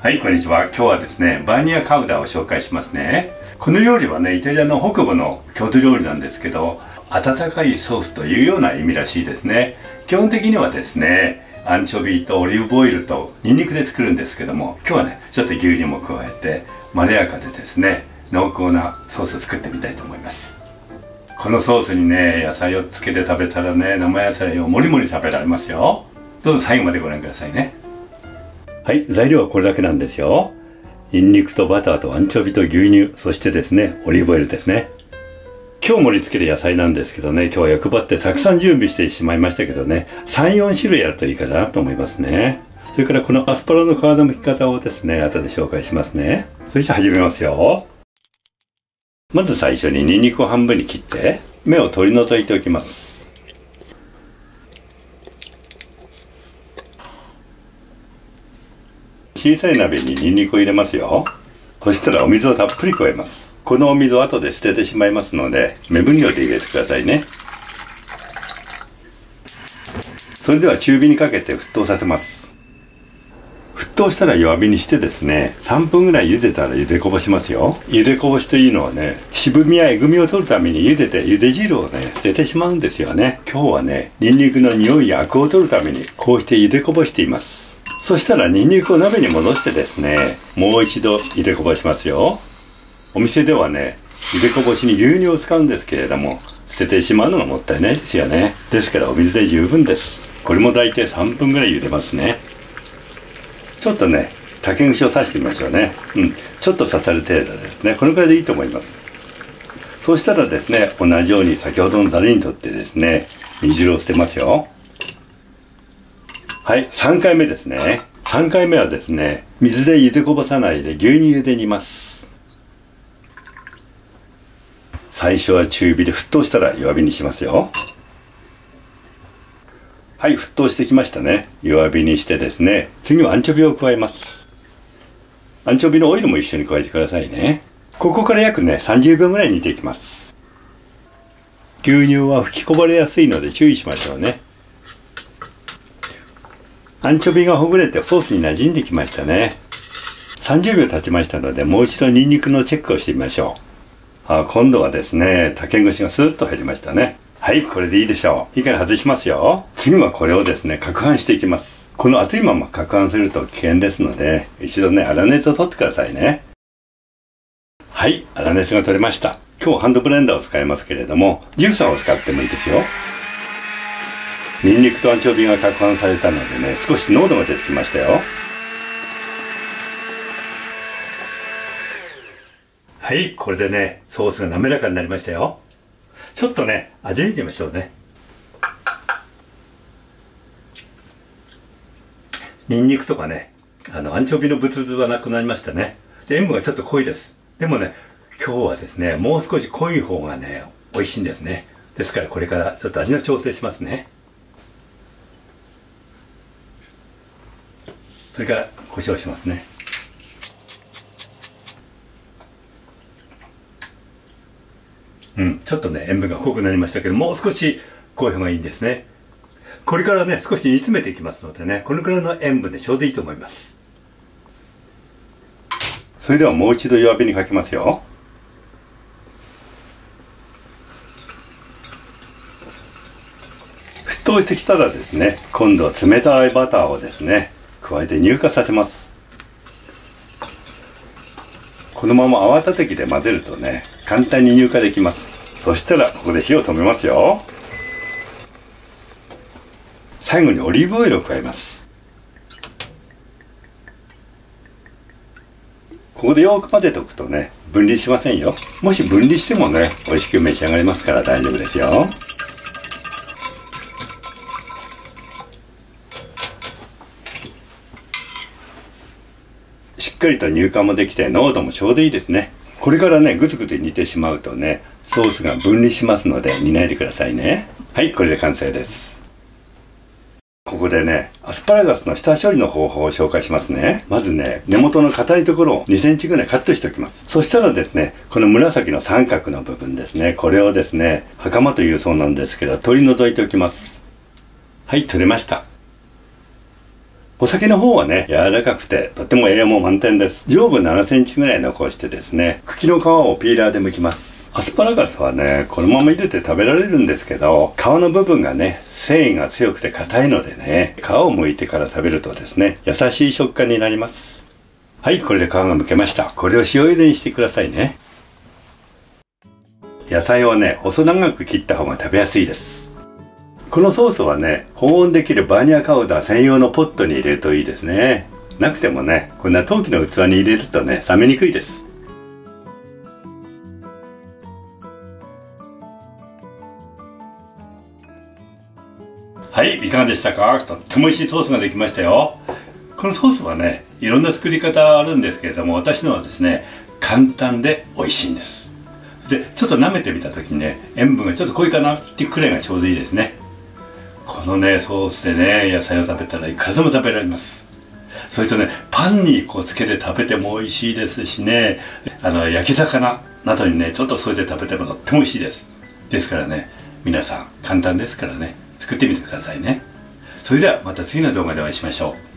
はいこんにちは。今日はですねバーニアカウダを紹介しますね。この料理はねイタリアの北部の郷土料理なんですけど温かいソースというような意味らしいですね。基本的にはですねアンチョビとオリーブオイルとニンニクで作るんですけども今日はねちょっと牛乳も加えてまろやかでですね濃厚なソースを作ってみたいと思います。このソースにね野菜をつけて食べたらね生野菜をもりもり食べられますよ。どうぞ最後までご覧くださいね。はい材料はこれだけなんですよ。ニンニクとバターとアンチョビと牛乳。そしてですねオリーブオイルですね。今日盛り付ける野菜なんですけどね今日は欲張ってたくさん準備してしまいましたけどね34種類あるといいかなと思いますね。それからこのアスパラの皮の剥き方をですね後で紹介しますね。それじゃ始めますよ。まず最初にニンニクを半分に切って芽を取り除いておきます。小さい鍋にニンニクを入れますよ。そしたらお水をたっぷり加えます。このお水を後で捨ててしまいますので目分量で入れてくださいね。それでは中火にかけて沸騰させます。沸騰したら弱火にしてですね3分ぐらい茹でたら茹でこぼしますよ。茹でこぼしというのはね渋みやえぐみを取るために茹でて茹で汁をね捨ててしまうんですよね。今日はねニンニクの匂いやアクを取るためにこうして茹でこぼしています。そしたらニンニクを鍋に戻してですねもう一度茹でこぼしますよ。お店ではね茹でこぼしに牛乳を使うんですけれども捨ててしまうのがもったいないですよね。ですからお水で十分です。これも大体3分ぐらい茹でますね。ちょっとね竹串を刺してみましょうね。うん。ちょっと刺さる程度ですね。このくらいでいいと思います。そうしたらですね同じように先ほどのザルにとってですね煮汁を捨てますよ。はい3回目ですね。3回目はですね水で茹でこぼさないで牛乳で煮ます。最初は中火で沸騰したら弱火にしますよ。はい沸騰してきましたね。弱火にしてですね次はアンチョビを加えます。アンチョビのオイルも一緒に加えてくださいね。ここから約ね30秒ぐらい煮ていきます。牛乳は吹きこぼれやすいので注意しましょうね。アンチョビがほぐれてソースに馴染んできましたね。30秒経ちましたのでもう一度ニンニクのチェックをしてみましょう。あ今度はですね竹串がスーッと入りましたね。はいこれでいいでしょう。火から外しますよ。次はこれをですね攪拌していきます。この熱いまま攪拌すると危険ですので一度ね粗熱を取ってくださいね。はい粗熱が取れました。今日ハンドブレンダーを使いますけれどもジューサーを使ってもいいですよ。ニンニクとアンチョビが攪拌されたのでね少し濃度が出てきましたよ。はいこれでねソースが滑らかになりましたよ。ちょっとね味見てみましょうね。ニンニクとかねあのアンチョビのブツブツはなくなりましたね。で塩分がちょっと濃いです。でもね今日はですねもう少し濃い方がね美味しいんですね。ですからこれからちょっと味の調整しますね。それから胡椒しますね。うんちょっとね塩分が濃くなりましたけどもう少し濃い方がいいんですね。これからね少し煮詰めていきますのでねこのくらいの塩分でちょうどいいと思います。それではもう一度弱火にかけますよ。沸騰してきたらですね今度は冷たいバターをですね加えて乳化させます。このまま泡立て器で混ぜるとね簡単に乳化できます。そしたらここで火を止めますよ。最後にオリーブオイルを加えます。ここでよく混ぜておくとね分離しませんよ。もし分離してもね美味しく召し上がりますから大丈夫ですよ。っかりと乳化もできて濃度もちょうどいいですね。これからねぐつぐつ煮てしまうとねソースが分離しますので煮ないでくださいね。はいこれで完成です。ここでねアスパラガスの下処理の方法を紹介しますね。まずね根元の硬いところを2センチぐらいカットしておきます。そしたらですねこの紫の三角の部分ですね。これをですね袴というそうなんですけど取り除いておきます。はい取れました。お酒の方はね、柔らかくて、とっても栄養も満点です。上部7センチぐらい残してですね、茎の皮をピーラーで剥きます。アスパラガスはね、このまま茹でて食べられるんですけど、皮の部分がね、繊維が強くて硬いのでね、皮を剥いてから食べるとですね、優しい食感になります。はい、これで皮が剥けました。これを塩茹でにしてくださいね。野菜はね、細長く切った方が食べやすいです。このソースはね、保温できるバーニャカウダー専用のポットに入れるといいですね。なくてもね、こんな陶器の器に入れるとね、冷めにくいです。はい、いかがでしたか？とっても美味しいソースができましたよ。このソースはね、いろんな作り方あるんですけれども、私のはですね、簡単で美味しいんです。で、ちょっと舐めてみた時にね、塩分がちょっと濃いかなっていうくらいがちょうどいいですね。このねソースでね野菜を食べたらいくらでも食べられます。それとねパンにこうつけて食べても美味しいですしね。あの焼き魚などにねちょっと添えて食べてもとっても美味しいです。ですからね皆さん簡単ですからね作ってみてくださいね。それではまた次の動画でお会いしましょう。